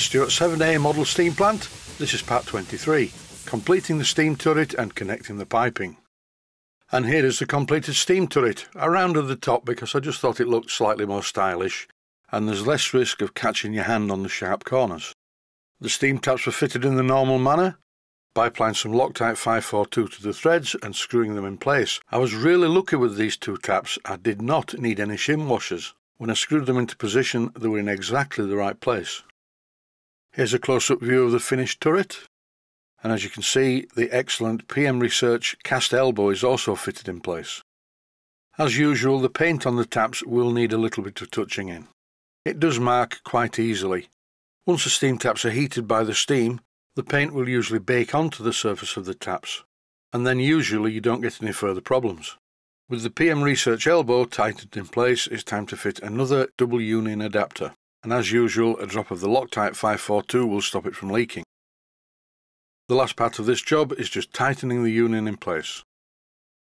Stuart 7A model steam plant, this is part 23, completing the steam turret and connecting the piping. And here is the completed steam turret. I rounded the top because I just thought it looked slightly more stylish and there's less risk of catching your hand on the sharp corners. The steam taps were fitted in the normal manner, by applying some Loctite 542 to the threads and screwing them in place. I was really lucky with these two taps, I did not need any shim washers. When I screwed them into position they were in exactly the right place. Here's a close-up view of the finished turret. And as you can see, the excellent PM Research cast elbow is also fitted in place. As usual, the paint on the taps will need a little bit of touching in. It does mark quite easily. Once the steam taps are heated by the steam, the paint will usually bake onto the surface of the taps, and then usually you don't get any further problems. With the PM Research elbow tightened in place, it's time to fit another double union adapter and as usual a drop of the Loctite 542 will stop it from leaking. The last part of this job is just tightening the union in place.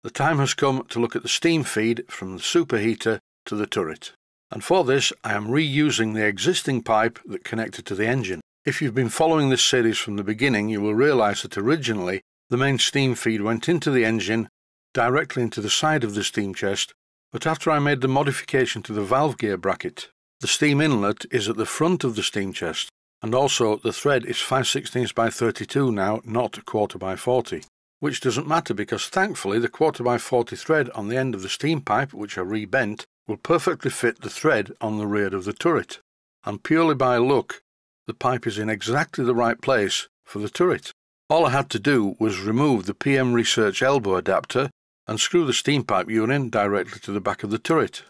The time has come to look at the steam feed from the superheater to the turret, and for this I am reusing the existing pipe that connected to the engine. If you've been following this series from the beginning you will realise that originally the main steam feed went into the engine directly into the side of the steam chest, but after I made the modification to the valve gear bracket the steam inlet is at the front of the steam chest, and also the thread is 5 16 by 32 now, not quarter by 40. Which doesn't matter because thankfully the quarter by 40 thread on the end of the steam pipe, which I rebent, will perfectly fit the thread on the rear of the turret. And purely by luck, the pipe is in exactly the right place for the turret. All I had to do was remove the PM Research elbow adapter and screw the steam pipe unit directly to the back of the turret.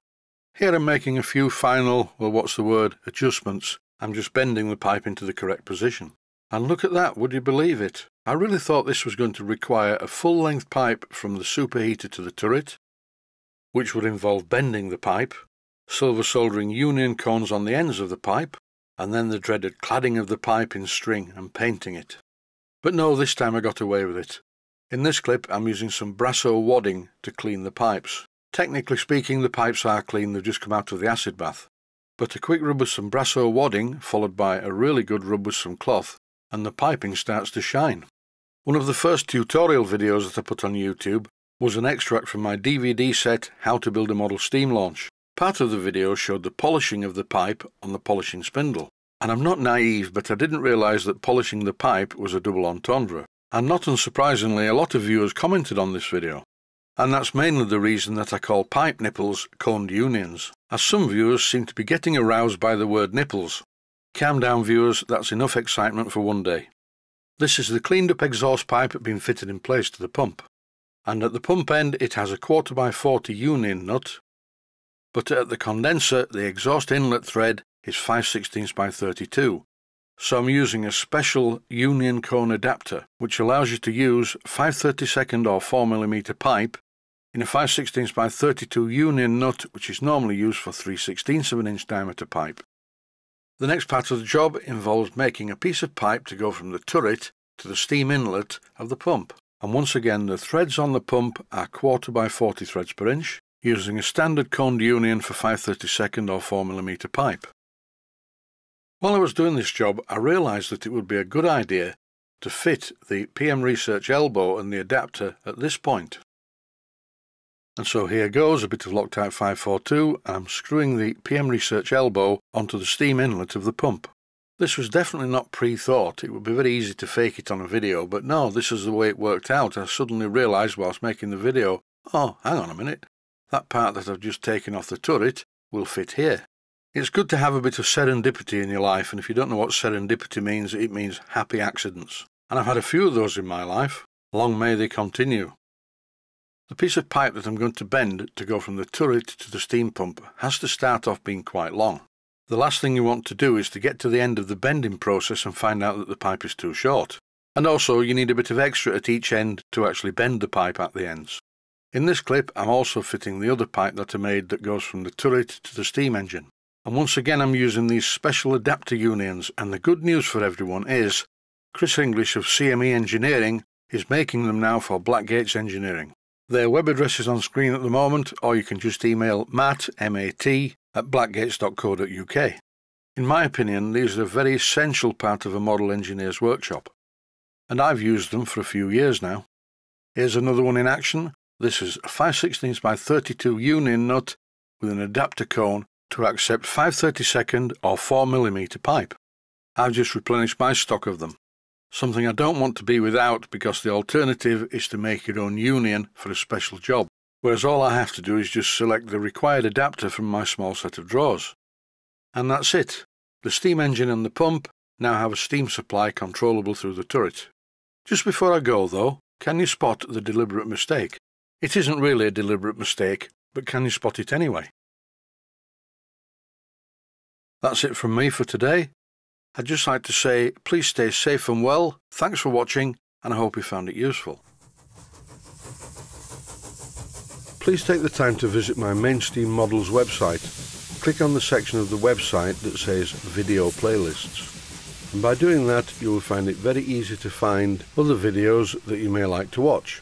Here I'm making a few final, well what's the word, adjustments. I'm just bending the pipe into the correct position. And look at that, would you believe it? I really thought this was going to require a full-length pipe from the superheater to the turret, which would involve bending the pipe, silver soldering union cones on the ends of the pipe, and then the dreaded cladding of the pipe in string and painting it. But no, this time I got away with it. In this clip I'm using some Brasso wadding to clean the pipes. Technically speaking, the pipes are clean, they've just come out of the acid bath. But a quick rub with some Brasso wadding, followed by a really good rub with some cloth, and the piping starts to shine. One of the first tutorial videos that I put on YouTube was an extract from my DVD set How to Build a Model Steam Launch. Part of the video showed the polishing of the pipe on the polishing spindle. And I'm not naive, but I didn't realise that polishing the pipe was a double entendre. And not unsurprisingly, a lot of viewers commented on this video and that's mainly the reason that I call pipe nipples coned unions, as some viewers seem to be getting aroused by the word nipples. Calm down viewers, that's enough excitement for one day. This is the cleaned up exhaust pipe being fitted in place to the pump, and at the pump end it has a quarter by 40 union nut, but at the condenser the exhaust inlet thread is 5 16 by 32, so I'm using a special union cone adapter which allows you to use 532nd or 4mm pipe in a 5 16 by 32 union nut which is normally used for 3 16 of an inch diameter pipe. The next part of the job involves making a piece of pipe to go from the turret to the steam inlet of the pump and once again the threads on the pump are quarter by 40 threads per inch using a standard coned union for 532nd or 4mm pipe. While I was doing this job I realised that it would be a good idea to fit the PM Research elbow and the adapter at this point. And so here goes a bit of Loctite 542 and I'm screwing the PM Research elbow onto the steam inlet of the pump. This was definitely not pre-thought, it would be very easy to fake it on a video, but no, this is the way it worked out. I suddenly realised whilst making the video, oh, hang on a minute, that part that I've just taken off the turret will fit here. It's good to have a bit of serendipity in your life, and if you don't know what serendipity means, it means happy accidents. And I've had a few of those in my life. Long may they continue. The piece of pipe that I'm going to bend to go from the turret to the steam pump has to start off being quite long. The last thing you want to do is to get to the end of the bending process and find out that the pipe is too short. And also you need a bit of extra at each end to actually bend the pipe at the ends. In this clip I'm also fitting the other pipe that I made that goes from the turret to the steam engine. And once again I'm using these special adapter unions and the good news for everyone is Chris English of CME Engineering is making them now for Blackgates Engineering. Their web address is on screen at the moment, or you can just email matt, M-A-T, at blackgates.co.uk. In my opinion, these are a very essential part of a model engineer's workshop, and I've used them for a few years now. Here's another one in action. This is a 5 16 by 32 union nut with an adapter cone to accept 532nd or 4mm pipe. I've just replenished my stock of them, something I don't want to be without because the alternative is to make your own union for a special job, whereas all I have to do is just select the required adapter from my small set of drawers. And that's it. The steam engine and the pump now have a steam supply controllable through the turret. Just before I go though, can you spot the deliberate mistake? It isn't really a deliberate mistake, but can you spot it anyway? That's it from me for today. I'd just like to say please stay safe and well, thanks for watching, and I hope you found it useful. Please take the time to visit my Mainsteam Models website. Click on the section of the website that says Video Playlists. And by doing that, you will find it very easy to find other videos that you may like to watch.